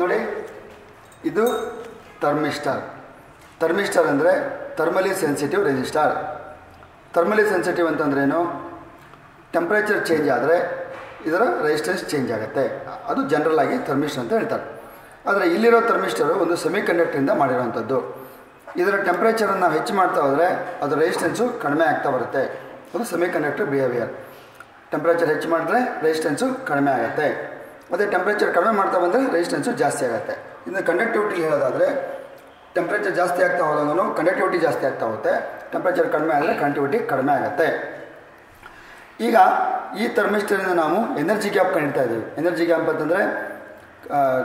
ನೋಡಿ, ಇದು thermistor. Thermistor ಅಂದರೆ thermally sensitive resistor. Thermally sensitive ಅಂತಂದ್ರೇನು? ಟೆಂಪ್ರೇಚರ್ ಚೇಂಜ್ ಆದರೆ ಇದರ ರೆಜಿಸ್ಟೆನ್ಸ್ ಚೇಂಜ್ ಆಗುತ್ತೆ. ಅದು ಜನರಲ್ ಆಗಿ ಥರ್ಮಿಸ್ಟರ್ ಅಂತ ಹೇಳ್ತಾರೆ. ಆದರೆ ಇಲ್ಲಿರೋ ಥರ್ಮಿಸ್ಟರು ಒಂದು ಸೆಮಿ ಕಂಡಕ್ಟರಿಂದ ಮಾಡಿರೋವಂಥದ್ದು. ಇದರ ಟೆಂಪ್ರೇಚರನ್ನು ಹೆಚ್ಚು ಮಾಡ್ತಾ ಹೋದರೆ ಅದರ ರೆಜಿಸ್ಟೆನ್ಸು ಕಡಿಮೆ ಆಗ್ತಾ ಬರುತ್ತೆ. ಅದು ಸೆಮಿ ಕಂಡಕ್ಟರ್ ಬಿಹೇವಿಯರ್ ಟೆಂಪ್ರೇಚರ್ ಹೆಚ್ಚು ಮಾಡಿದ್ರೆ ರೆಜಿಸ್ಟೆನ್ಸು ಕಡಿಮೆ ಆಗುತ್ತೆ. ಮತ್ತು ಟೆಂಪ್ರೇಚರ್ ಕಡಿಮೆ ಮಾಡ್ತಾ ಬಂದರೆ ರೆಸಿಸ್ಟೆನ್ಸು ಜಾಸ್ತಿ ಆಗುತ್ತೆ. ಇನ್ನು ಕಂಡಕ್ಟಿವಿಟಿ ಹೇಳೋದಾದರೆ ಟೆಂಪ್ರೇಚರ್ ಜಾಸ್ತಿ ಆಗ್ತಾ ಹೋದಂಗೂ ಕಂಡಕ್ಟಿವಿಟಿ ಜಾಸ್ತಿ ಆಗ್ತಾ ಹೋಗುತ್ತೆ. ಟೆಂಪ್ರೇಚರ್ ಕಡಿಮೆ ಆದರೆ ಕಂಡಕ್ಟಿವಿಟಿ ಕಡಿಮೆ ಆಗುತ್ತೆ. ಈಗ ಈ ಥರ್ಮಿಸ್ಟರಿಂದ ನಾವು ಎನರ್ಜಿ ಗ್ಯಾಪ್ ಕಂಡಿಡ್ತಾ ಇದ್ದೀವಿ. ಎನರ್ಜಿ ಗ್ಯಾಪ್ ಅಂತಂದರೆ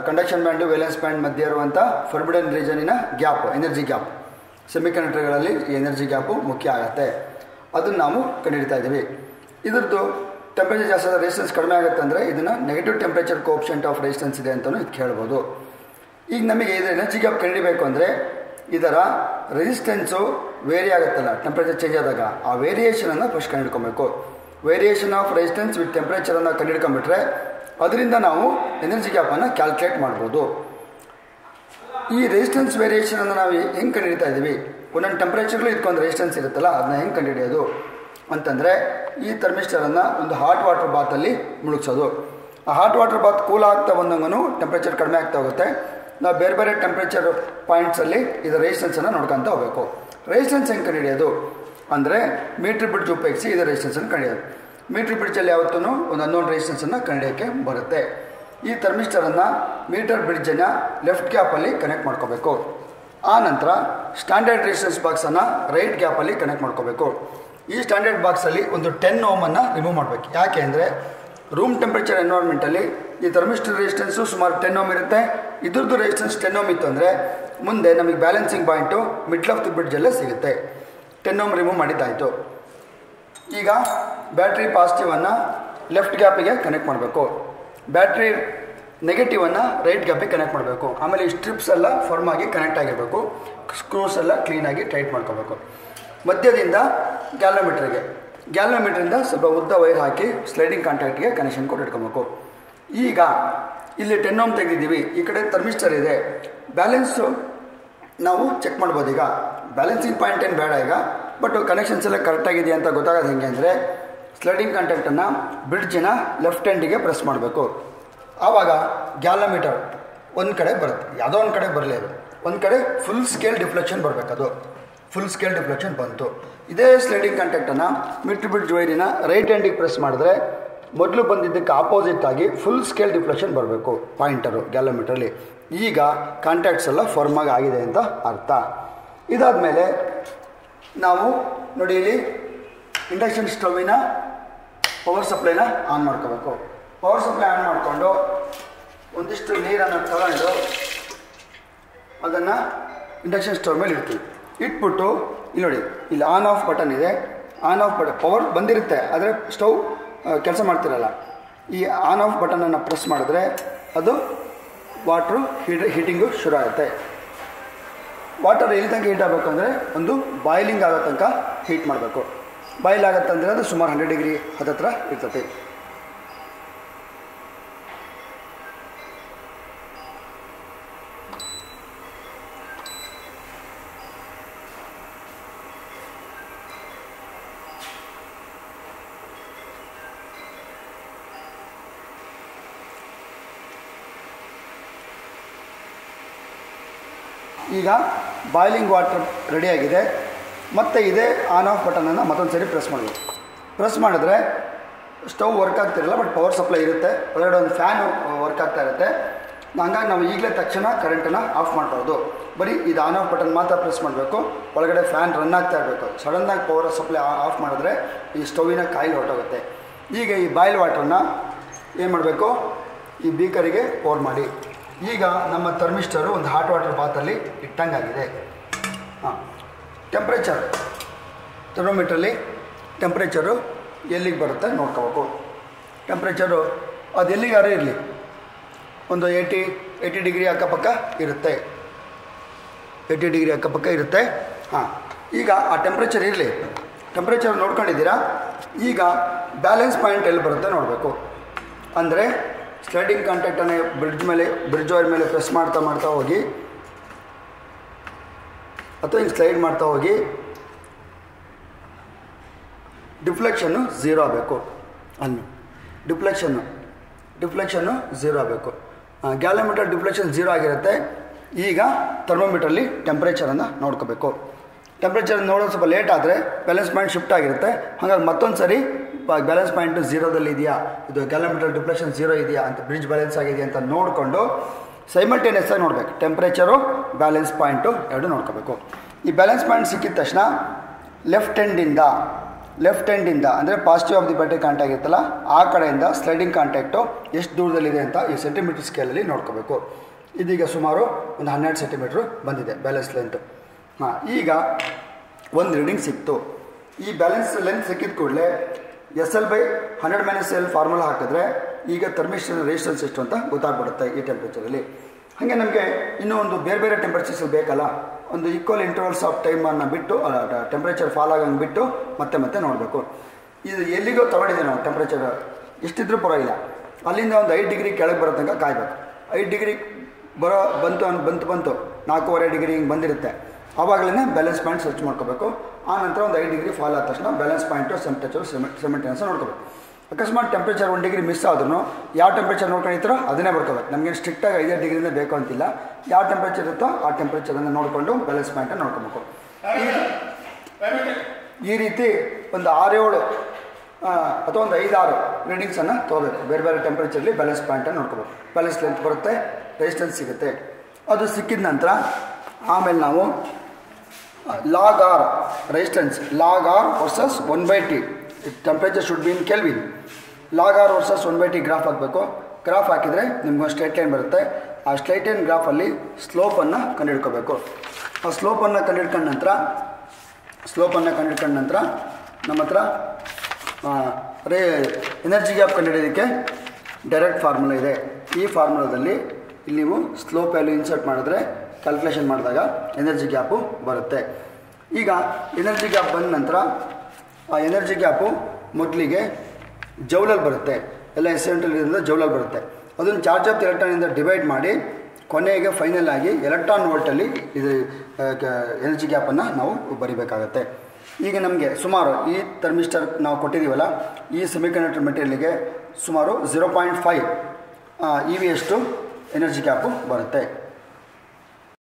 ಕಂಡಕ್ಷನ್ ಬ್ಯಾಂಡು ವೇಲೆನ್ಸ್ ಬ್ಯಾಂಡ್ ಮಧ್ಯೆ ಇರುವಂಥ ಫರ್ಬಿಡನ್ ರೀಜನಿನ ಗ್ಯಾಪ್ ಎನರ್ಜಿ ಗ್ಯಾಪ್ ಸೆಮಿ ಕಂಡಕ್ಟರ್ಗಳಲ್ಲಿ ಈ ಎನರ್ಜಿ ಗ್ಯಾಪು ಮುಖ್ಯ ಆಗುತ್ತೆ. ಅದನ್ನು ನಾವು ಕಂಡುಹಿಡ್ತಾ ಇದ್ದೀವಿ. ಇದ್ರದ್ದು ಟೆಂಪ್ರೇಚರ್ ಜಾಸ್ತಿ ಆದರೆ ರೆಸಿಸ್ಟೆನ್ಸ್ ಕಡಿಮೆ ಆಗುತ್ತೆ ಅಂದರೆ ಇದನ್ನು negative temperature coefficient of resistance ಇದೆ ಅಂತಲೂ ಇದು ಕೇಳ್ಬೋದು ಈಗ ನಮಗೆ ಇದು ಎನರ್ಜಿ ಗ್ಯಾಪ್ ಕಂಡಿಬೇಕು ಅಂದರೆ ಇದರ ರೆಸಿಸ್ಟೆನ್ಸು ವೇರಿ ಆಗುತ್ತಲ್ಲ ಟೆಂಪ್ರೇಚರ್ ಚೇಂಜ್ ಆದಾಗ ಆ ವೇರಿಯೇಷನನ್ನು ಫಸ್ಟ್ ಕಂಡುಹಿಡ್ಕೊಬೇಕು ವೇರಿಯೇಷನ್ ಆಫ್ ರೆಸಿಸ್ಟೆನ್ಸ್ ವಿತ್ ಟೆಂಪ್ರೇಚರನ್ನು ಕಂಡುಹಿಡ್ಕೊಂಡ್ಬಿಟ್ರೆ ಅದರಿಂದ ನಾವು ಎನರ್ಜಿ ಗ್ಯಾಪನ್ನು ಕ್ಯಾಲ್ಕುಲೇಟ್ ಮಾಡ್ಬೋದು. ಈ ರೆಸಿಸ್ಟೆನ್ಸ್ ವೇರಿಯೇಷನನ್ನು ನಾವು ಹೆಂಗೆ ಕಂಡುಹಿಡಿತಾ ಇದ್ದೀವಿ ಒಂದೊಂದು ಟೆಂಪ್ರೇಚರ್ಗಳು ಇದಕ್ಕೊಂದು ರೆಸಿಸ್ಟೆನ್ಸ್ ಇರುತ್ತಲ್ಲ, ಅದನ್ನ ಹೆಂಗೆ ಕಂಡುಹಿಡಿಯೋದು ಅಂತಂದರೆ ಈ ಥರ್ಮಿಸ್ಟರನ್ನು ಒಂದು ಹಾಟ್ ವಾಟರ್ ಬಾತಲ್ಲಿ ಮುಳುಗಿಸೋದು. ಆ ಹಾಟ್ ವಾಟರ್ ಬಾತ್ ಕೂಲ್ ಆಗ್ತಾ ಬಂದಂಗೂ ಟೆಂಪ್ರೇಚರ್ ಕಡಿಮೆ ಆಗ್ತಾ ಹೋಗುತ್ತೆ. ನಾವು ಬೇರೆ ಬೇರೆ ಟೆಂಪ್ರೇಚರ್ ಪಾಯಿಂಟ್ಸಲ್ಲಿ ಇದರ ರೆಸಿಸ್ಟೆನ್ಸನ್ನು ನೋಡ್ಕೊತ ಹೋಗಬೇಕು. ರೆಸಿಸ್ಟೆನ್ಸ್ ಹೆಂಗೆ ಕಂಡುಹಿಡಿಯೋದು ಅಂದರೆ ಮೀಟ್ರ್ ಬ್ರಿಡ್ಜ್ ಉಪಯೋಗಿಸಿ ಇದರ ರೆಸಿಸ್ಟೆನ್ಸನ್ನು ಕಂಡುಹಿಡಿಯೋದು ಮೀಟ್ರ್ ಬ್ರಿಡ್ಜಲ್ಲಿ ಯಾವತ್ತೂ ಒಂದು ಅನ್ನೋನ್ ರೆಸಿಸ್ಟೆನ್ಸನ್ನು ಕಂಡುಹಿಡಿಯೋಕ್ಕೆ ಬರುತ್ತೆ. ಈ ಥರ್ಮಿಸ್ಟರನ್ನು ಮೀಟರ್ ಬ್ರಿಡ್ಜನ್ನು ಲೆಫ್ಟ್ ಗ್ಯಾಪಲ್ಲಿ ಕನೆಕ್ಟ್ ಮಾಡ್ಕೋಬೇಕು. ಆ ನಂತರ ಸ್ಟ್ಯಾಂಡರ್ಡ್ ರೆಸಿಸ್ಟೆನ್ಸ್ ಬಾಕ್ಸನ್ನು ರೈಟ್ ಗ್ಯಾಪಲ್ಲಿ ಕನೆಕ್ಟ್ ಮಾಡ್ಕೋಬೇಕು. ಈ ಸ್ಟ್ಯಾಂಡರ್ಡ್ ಬಾಕ್ಸಲ್ಲಿ ಒಂದು ಟೆನ್ ಓಮನ್ನು ರಿಮೂವ್ ಮಾಡಬೇಕು. ಯಾಕೆ ಅಂದರೆ ರೂಮ್ ಟೆಂಪ್ರೇಚರ್ ಎನ್ವೈರ್ಮೆಂಟಲ್ಲಿ ಈ ಥರ್ಮಿಸ್ಟರ್ ರೆಸಿಸ್ಟೆನ್ಸು ಸುಮಾರು ಟೆನ್ ಓಮ್ ಇರುತ್ತೆ. ಇದ್ರದ್ದು ರೆಸಿಸ್ಟೆನ್ಸ್ ಟೆನ್ ಓಮ್ ಇತ್ತು ಅಂದರೆ ಮುಂದೆ ನಮಗೆ balancing point middle of the ಬ್ರಿಡ್ಜಲ್ಲೇ ಸಿಗುತ್ತೆ. ಟೆನ್ ಓಮ್ ರಿಮೂವ್ ಮಾಡಿದ್ದಾಯಿತು. ಈಗ ಬ್ಯಾಟ್ರಿ ಪಾಸಿಟಿವನ್ನು ಲೆಫ್ಟ್ ಗ್ಯಾಪಿಗೆ ಕನೆಕ್ಟ್ ಮಾಡಬೇಕು. ಬ್ಯಾಟ್ರಿ ನೆಗೆಟಿವನ್ನು ರೈಟ್ ಗ್ಯಾಪಿಗೆ ಕನೆಕ್ಟ್ ಮಾಡಬೇಕು. ಆಮೇಲೆ ಈ ಸ್ಟ್ರಿಪ್ಸ್ ಎಲ್ಲ ಫರ್ಮಾಗಿ ಕನೆಕ್ಟ್ ಆಗಿರಬೇಕು. ಸ್ಕ್ರೂಸ್ ಎಲ್ಲ ಕ್ಲೀನಾಗಿ ಟೈಟ್ ಮಾಡ್ಕೋಬೇಕು. ಮಧ್ಯದಿಂದ ಗ್ಯಾಲೋಮೀಟ್ರಿಗೆ ಗ್ಯಾಲೋಮೀಟ್ರಿಂದ ಸ್ವಲ್ಪ ಉದ್ದ ವೈರ್ ಹಾಕಿ ಸ್ಲೈಡಿಂಗ್ ಕಾಂಟ್ಯಾಕ್ಟ್ಗೆ ಕನೆಕ್ಷನ್ ಕೊಟ್ಟು ಇಟ್ಕೊಬೇಕು. ಈಗ ಇಲ್ಲಿ ಟೆನ್ ಓಮ್ ತೆಗೆದಿದ್ದೀವಿ. ಈ ಕಡೆ ಥರ್ಮಿಸ್ಟರ್ ಇದೆ. ಬ್ಯಾಲೆನ್ಸು ನಾವು ಚೆಕ್ ಮಾಡ್ಬೋದು ಈಗ. ಬ್ಯಾಲೆನ್ಸಿಂಗ್ ಪಾಯಿಂಟ್ ಏನು ಬೇಡ ಈಗ. ಬಟ್ ಕನೆಕ್ಷನ್ಸ್ ಎಲ್ಲ ಕರೆಕ್ಟಾಗಿದೆ ಅಂತ ಗೊತ್ತಾಗೋದು ಹೆಂಗೆ ಅಂದರೆ ಸ್ಲೈಡಿಂಗ್ ಕಾಂಟ್ಯಾಕ್ಟನ್ನು ಬ್ರಿಡ್ಜಿನ ಲೆಫ್ಟ್ ಹ್ಯಾಂಡಿಗೆ ಪ್ರೆಸ್ ಮಾಡಬೇಕು. ಆವಾಗ ಗ್ಯಾಲೋಮೀಟರ್ ಒಂದು ಕಡೆ ಬರುತ್ತೆ. ಯಾವುದೋ ಒಂದು ಕಡೆ ಬರಲಿ ಅದು ಒಂದು ಕಡೆ ಫುಲ್ ಸ್ಕೇಲ್ ಡಿಫ್ಲೆಕ್ಷನ್ ಬರಬೇಕದು. ಫುಲ್ ಸ್ಕೇಲ್ ಡಿಫ್ಲೆಕ್ಷನ್ ಬಂತು. ಇದೇ ಸ್ಲೈಡಿಂಗ್ ಕಾಂಟ್ಯಾಕ್ಟನ್ನು ಮಿಟ್ರ್ ಬಿಟ್ ರೈಟ್ ಹ್ಯಾಂಡಿಗೆ ಪ್ರೆಸ್ ಮಾಡಿದ್ರೆ ಮೊದಲು ಬಂದಿದ್ದಕ್ಕೆ ಆಪೋಸಿಟ್ ಆಗಿ ಫುಲ್ ಸ್ಕೇಲ್ ಡಿಫ್ಲೆಕ್ಷನ್ ಬರಬೇಕು ಪಾಯಿಂಟರು ಗ್ಯಾಲೋಮೀಟ್ರಲ್ಲಿ ಈಗ ಕಾಂಟ್ಯಾಕ್ಟ್ಸ್ ಎಲ್ಲ ಫರ್ಮಾಗಿ ಆಗಿದೆ ಅಂತ ಅರ್ಥ. ಇದಾದ ಮೇಲೆ ನಾವು ನೋಡಿ ಇಲ್ಲಿ ಇಂಡಕ್ಷನ್ ಸ್ಟೋವಿನ ಪವರ್ ಸಪ್ಲೈನ ಆನ್ ಮಾಡ್ಕೋಬೇಕು. ಪವರ್ ಸಪ್ಲೈ ಆನ್ ಮಾಡಿಕೊಂಡು ಒಂದಿಷ್ಟು ನೀರನ್ನು ತಗೊಂಡು ಅದನ್ನು ಇಂಡಕ್ಷನ್ ಸ್ಟವ್ ಮೇಲೆ ಇಡ್ತೀವಿ. ಇಟ್ಬಿಟ್ಟು, ಇಲ್ಲಿ ನೋಡಿ, ಇಲ್ಲಿ ಆನ್ ಆಫ್ ಬಟನ್ ಇದೆ. ಆನ್ ಆಫ್ ಬಟನ್ ಪವರ್ ಬಂದಿರುತ್ತೆ, ಆದರೆ ಸ್ಟವ್ ಕೆಲಸ ಮಾಡ್ತಿರಲ್ಲ. ಈ ಆನ್ ಆಫ್ ಬಟನನ್ನು ಪ್ರೆಸ್ ಮಾಡಿದ್ರೆ ಅದು ವಾಟ್ರು ಹೀಟ್ ಹೀಟಿಂಗು ಶುರು ಆಗುತ್ತೆ. ವಾಟರ್ ಎಲ್ಲಿ ತನಕ ಹೀಟ್ ಆಗಬೇಕು ಅಂದರೆ ಒಂದು ಬಾಯ್ಲಿಂಗ್ ಆಗೋ ತನಕ ಹೀಟ್ ಮಾಡಬೇಕು. ಬಾಯ್ಲ್ ಆಗತ್ತಂದರೆ ಅದು ಸುಮಾರು ಹಂಡ್ರೆಡ್ ಡಿಗ್ರಿ ಹತ್ತತ್ರ ಇರ್ತದೆ. ಈಗ ಬಾಯ್ಲಿಂಗ್ ವಾಟರ್ ರೆಡಿಯಾಗಿದೆ ಮತ್ತು ಇದೇ ಆನ್ ಆಫ್ ಬಟನನ್ನು ಮತ್ತೊಂದು ಸರಿ ಪ್ರೆಸ್ ಮಾಡಬೇಕು ಪ್ರೆಸ್ ಮಾಡಿದ್ರೆ ಸ್ಟವ್ ವರ್ಕ್ ಆಗ್ತಿರಲ್ಲ ಬಟ್ ಪವರ್ ಸಪ್ಲೈ ಇರುತ್ತೆ. ಒಳಗಡೆ ಒಂದು ಫ್ಯಾನು ವರ್ಕ್ ಆಗ್ತಾ ಇರುತ್ತೆ. ಹಂಗಾಗಿ ನಾವು ಈಗಲೇ ತಕ್ಷಣ ಕರೆಂಟನ್ನು ಆಫ್ ಮಾಡ್ಬೋದು ಬರೀ ಇದು ಆನ್ ಆಫ್ ಬಟನ್ ಮಾತ್ರ ಪ್ರೆಸ್ ಮಾಡಬೇಕು. ಒಳಗಡೆ ಫ್ಯಾನ್ ರನ್ ಆಗ್ತಾ ಇರಬೇಕು. ಸಡನ್ನಾಗಿ ಪವರ್ ಸಪ್ಲೈ ಆಫ್ ಮಾಡಿದ್ರೆ ಈ ಸ್ಟೌವಿನ ಕಾಯಿಲ್ ಹೊರಟೋಗುತ್ತೆ. ಈಗ ಈ ಬಾಯ್ಲ್ ವಾಟ್ರನ್ನ ಏನು ಮಾಡಬೇಕು? ಈ ಬೀಕರಿಗೆ ಪೋರ್ ಮಾಡಿ. ಈಗ ನಮ್ಮ ಥರ್ಮಿಸ್ಟರು ಒಂದು ಹಾಟ್ ವಾಟರ್ ಬಾತಲ್ಲಿ ಇಟ್ಟಂಗಾಗಿದೆ. ಹಾಂ ಟೆಂಪ್ರೇಚರ್ ಥರ್ಮೋಮೀಟ್ರಲ್ಲಿ ಟೆಂಪ್ರೇಚರು ಎಲ್ಲಿಗೆ ಬರುತ್ತೆ ನೋಡ್ಕೋಬೇಕು ಟೆಂಪ್ರೇಚರು ಅದು ಎಲ್ಲಿಗಾರು ಇರಲಿ. ಒಂದು ಏಯ್ಟಿ ಏಯ್ಟಿ ಡಿಗ್ರಿ ಅಕ್ಕಪಕ್ಕ ಇರುತ್ತೆ. ಏಯ್ಟಿ ಡಿಗ್ರಿ ಅಕ್ಕಪಕ್ಕ ಇರುತ್ತೆ. ಹಾಂ, ಈಗ ಆ ಟೆಂಪ್ರೇಚರ್ ಇರಲಿ. ಟೆಂಪ್ರೇಚರ್ ನೋಡ್ಕೊಂಡಿದ್ದೀರಾ? ಈಗ ಬ್ಯಾಲೆನ್ಸ್ ಪಾಯಿಂಟ್ ಎಲ್ಲಿ ಬರುತ್ತೆ ನೋಡಬೇಕು. ಅಂದರೆ ಸ್ಲೈಡಿಂಗ್ ಕಾಂಟ್ಯಾಕ್ಟನ್ನು ಬ್ರಿಡ್ಜ್ ಮೇಲೆ ಬ್ರಿಡ್ಜ್ ವೈರ್ ಮೇಲೆ ಪ್ರೆಸ್ ಮಾಡ್ತಾ ಮಾಡ್ತಾ ಹೋಗಿ, ಅಥವಾ ಹಿಂಗೆ ಸ್ಲೈಡ್ ಮಾಡ್ತಾ ಹೋಗಿ ಡಿಫ್ಲೆಕ್ಷನ್ನು ಝೀರೋ ಆಗಬೇಕು. ಅನ್ನು. ಡಿಫ್ಲೆಕ್ಷನ್ನು ಡಿಫ್ಲೆಕ್ಷನ್ನು ಝೀರೋ ಆಗಬೇಕು. ಗ್ಯಾಲೋಮೀಟರ್ ಡಿಫ್ಲೆಕ್ಷನ್ ಝೀರೋ ಆಗಿರುತ್ತೆ. ಈಗ ಥರ್ಮೋಮೀಟ್ರಲ್ಲಿ ಟೆಂಪ್ರೇಚರನ್ನು ನೋಡ್ಕೋಬೇಕು. ಟೆಂಪ್ರೇಚರ್ ನೋಡೋದು ಸ್ವಲ್ಪ ಲೇಟ್ ಆದರೆ ಬ್ಯಾಲೆನ್ಸ್ ಪಾಯಿಂಟ್ ಶಿಫ್ಟ್ ಆಗಿರುತ್ತೆ. ಹಾಗಾಗಿ ಮತ್ತೊಂದು ಸರಿ ಬ್ಯಾಲೆನ್ಸ್ ಪಾಯಿಂಟು ಝೀರೋದಲ್ಲಿ ಇದೆಯಾ? ಇದು ಕ್ಯಾಲೋಮೀಟರ್ ಡಿಪ್ಲೆಷನ್ ಝೀರೋ ಇದೆಯಾ ಅಂತ ಬ್ರಿಡ್ಜ್ ಬ್ಯಾಲೆನ್ಸ್ ಆಗಿದೆಯಾ ಅಂತ ನೋಡಿಕೊಂಡು ಸೈಮಲ್ಟೇನಿಯಸ್ ಆಗಿ ನೋಡಬೇಕು. ಟೆಂಪ್ರೇಚರು ಬ್ಯಾಲೆನ್ಸ್ ಪಾಯಿಂಟು ಎರಡು ನೋಡ್ಕೋಬೇಕು. ಈ ಬ್ಯಾಲೆನ್ಸ್ ಪಾಯಿಂಟ್ ಸಿಕ್ಕಿದ ತಕ್ಷಣ ಲೆಫ್ಟ್ ಎಂಡಿಂದ ಲೆಫ್ಟ್ ಎಂಡಿಂದ ಅಂದರೆ positive of the battery contact ಇರುತ್ತಲ್ಲ ಆ ಕಡೆಯಿಂದ ಸ್ಲೈಡಿಂಗ್ ಕಾಂಟ್ಯಾಕ್ಟು ಎಷ್ಟು ದೂರದಲ್ಲಿದೆ ಅಂತ ಈ ಸೆಂಟಿಮೀಟರ್ ಸ್ಕೇಲಲ್ಲಿ ನೋಡ್ಕೋಬೇಕು. ಇದೀಗ ಸುಮಾರು ಒಂದು ಹನ್ನೆರಡು ಸೆಂಟಿಮೀಟ್ರು ಬಂದಿದೆ ಬ್ಯಾಲೆನ್ಸ್ ಲೆಂತ್ ಹಾಂ, ಈಗ ಒಂದು ರೀಡಿಂಗ್ ಸಿಕ್ತು. ಈ ಬ್ಯಾಲೆನ್ಸ್ ಲೆಂತ್ ಸಿಕ್ಕಿದ ಕೂಡಲೇ S L by hundred minus L formula ಹಾಕಿದ್ರೆ ಈಗ ಥರ್ಮಿಸ್ಟರ್ ರೆಸಿಸ್ಟೆನ್ಸ್ ಎಷ್ಟು ಅಂತ ಗೊತ್ತಾಗ್ಬಿಡುತ್ತೆ ಈ ಟೆಂಪ್ರೇಚರಲ್ಲಿ ಹಾಗೆ ನಮಗೆ ಇನ್ನೂ ಒಂದು ಬೇರೆ ಬೇರೆ ಟೆಂಪ್ರೇಚರ್ಸ್ ಬೇಕಲ್ಲ? ಒಂದು ಈಕ್ವಲ್ ಇಂಟರ್ವಲ್ಸ್ ಆಫ್ ಟೈಮನ್ನು ಬಿಟ್ಟು ಟೆಂಪ್ರೇಚರ್ ಫಾಲ್ ಆಗಂಗೆ ಬಿಟ್ಟು ಮತ್ತೆ ಮತ್ತೆ ನೋಡಬೇಕು. ಇದು ಎಲ್ಲಿಗೋ ತಗೊಂಡಿದ್ದೀವಿ ನಾವು ಟೆಂಪ್ರೇಚರ್ ಎಷ್ಟಿದ್ರೂ ಪರವಾಗಿಲ್ಲ. ಅಲ್ಲಿಂದ ಒಂದು ಐದು ಡಿಗ್ರಿ ಕೆಳಗೆ ಬರೋ ತನಕ ಕಾಯಬೇಕು. ಐದು ಡಿಗ್ರಿ ಬರೋ, ಬಂತು ಅನ್, ಬಂತು ಬಂತು. ನಾಲ್ಕೂವರೆ ಡಿಗ್ರಿ ಹಿಂಗೆ ಬಂದಿರುತ್ತೆ. ಆವಾಗಲೇ ಬ್ಯಾಲೆನ್ಸ್ ಪಾಯಿಂಟ್ ಸರ್ಚ್ ಮಾಡ್ಕೋಬೇಕು. ಆ ನಂತರ ಒಂದು ಐದು ಡಿಗ್ರಿ ಫಾಲ್ ಆದ ತಕ್ಷಣ ಬ್ಯಾಲೆನ್ಸ್ ಪಾಯಿಂಟು ಟೆಂಪ್ರೇಚರ್ ಸೆಮೆಂಟೆನ್ಸ್ ನೋಡ್ಕೋಬೇಕು. ಅಕಸ್ಮಾತ್ ಟೆಂಪ್ರೇಚರ್ ಒನ್ ಡಿಗ್ರಿ ಮಿಸ್ ಆದ್ರೂ ಯಾವ ಟೆಂಪ್ರೇಚರ್ ನೋಡ್ಕೊಂಡಿರ್ತಾರೋ ಅದನ್ನೇ ಬರ್ಕೋಬೇಕು. ನಮಗೆ ಸ್ಟ್ರಿಕ್ಟಾಗಿ ಐದೇ ಡಿಗ್ರಿನೇ ಬೇಕು ಅಂತಿಲ್ಲ. ಯಾವ ಟೆಂಪ್ರೇಚರ್ ಇರುತ್ತೋ ಆ ಟೆಂಪ್ರೇಚರನ್ನು ನೋಡಿಕೊಂಡು ಬ್ಯಾಲೆನ್ಸ್ ಪಾಯಿಂಟನ್ನು ನೋಡ್ಕೋಬೇಕು. ಈ ರೀತಿ ಒಂದು ಆರೇಳು ಅಥವಾ ಒಂದು ಐದಾರು ರೀಡಿಂಗ್ಸನ್ನು ತೊಗೋಬೇಕು. ಬೇರೆ ಬೇರೆ ಟೆಂಪ್ರೇಚರಲ್ಲಿ ಬ್ಯಾಲೆನ್ಸ್ ಪಾಯಿಂಟನ್ನು ನೋಡ್ಕೋಬೇಕು. ಬ್ಯಾಲೆನ್ಸ್ ಲೆಂತ್ ಬರುತ್ತೆ ರೆಸಿಸ್ಟೆನ್ಸ್ ಸಿಗುತ್ತೆ. ಅದು ಸಿಕ್ಕಿದ ನಂತರ ಆಮೇಲೆ ನಾವು log R resistance log R versus one by T temperature should be in kelvin log R versus one by T graph ಹಾಕಬೇಕು. ಗ್ರಾಫ್ ಹಾಕಿದರೆ ನಿಮ್ಗೊಂದು ಸ್ಟ್ರೈಟ್ ಲೈನ್ ಬರುತ್ತೆ. ಆ ಸ್ಟ್ರೈಟ್ ಲೈನ್ ಗ್ರಾಫಲ್ಲಿ ಸ್ಲೋಪನ್ನು ಕಂಡುಹಿಡ್ಕೋಬೇಕು. ಆ ಸ್ಲೋಪನ್ನು ಕಂಡುಹಿಡ್ಕೊಂಡ ನಂತರ ಸ್ಲೋಪನ್ನು ಕಂಡುಹಿಡ್ಕೊಂಡ ನಂತರ ನಮ್ಮ ಹತ್ರ ರೇ ಎನರ್ಜಿ ಗ್ಯಾಪ್ ಕಂಡುಹಿಡಿಯೋದಕ್ಕೆ ಡೈರೆಕ್ಟ್ ಫಾರ್ಮುಲಾ ಇದೆ. ಈ ಫಾರ್ಮುಲಾದಲ್ಲಿ ಇಲ್ಲಿ ನೀವು ಸ್ಲೋಪ್ ವ್ಯಾಲ್ಯೂ ಇನ್ಸರ್ಟ್ ಮಾಡಿದ್ರೆ ಕ್ಯಾಲ್ಕುಲೇಷನ್ ಮಾಡಿದಾಗ ಎನರ್ಜಿ ಗ್ಯಾಪು ಬರುತ್ತೆ. ಈಗ ಎನರ್ಜಿ ಗ್ಯಾಪ್ ಬಂದ ನಂತರ ಆ ಎನರ್ಜಿ ಗ್ಯಾಪು ಮೊದಲಿಗೆ ಜೌಲಲ್ಲಿ ಬರುತ್ತೆ. ಎಲ್ಲ ಎಸೆಂಟಲ್ಲಿಂದ ಜೌಲಲ್ಲಿ ಬರುತ್ತೆ. ಅದನ್ನು ಚಾರ್ಜ್ ಆಫ್ ಎಲೆಕ್ಟ್ರಾನಿಂದ ಡಿವೈಡ್ ಮಾಡಿ ಕೊನೆಗೆ ಫೈನಲ್ ಆಗಿ ಎಲೆಕ್ಟ್ರಾನ್ ವೋಲ್ಟಲ್ಲಿ ಇದು ಎನರ್ಜಿ ಗ್ಯಾಪನ್ನು ನಾವು ಬರಿಬೇಕಾಗತ್ತೆ. ಈಗ ನಮಗೆ ಸುಮಾರು ಈ ಥರ್ಮಿಸ್ಟರ್ ನಾವು ಕೊಟ್ಟಿದ್ದೀವಲ್ಲ, ಈ ಸೆಮಿಕಂಡಕ್ಟರ್ ಮೆಟೀರಿಯಲ್ಗೆ ಸುಮಾರು zero point five E V ಅಷ್ಟು ಎನರ್ಜಿ ಗ್ಯಾಪು ಬರುತ್ತೆ.